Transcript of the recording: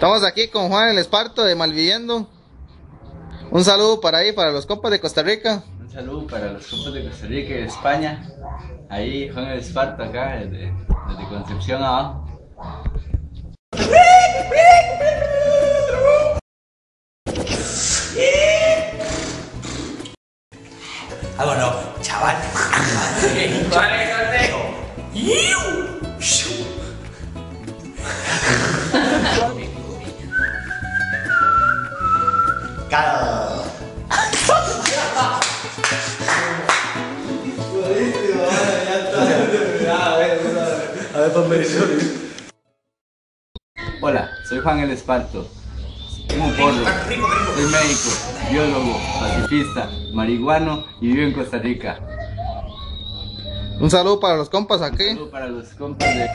Estamos aquí con Juan el Esparto de Malviviendo. Un saludo para ahí, para los compas de Costa Rica. Un saludo para los compas de Costa Rica y de España. Ahí Juan el Esparto acá, desde, desde Concepción abajo. Vámonos, chaval. ¿Cuál es el consejo? Claro. Hola, soy Juan el Esparto. Un porro. Soy médico, biólogo, pacifista, marihuano y vivo en Costa Rica. Un saludo para los compas Un aquí. saludo para los compas de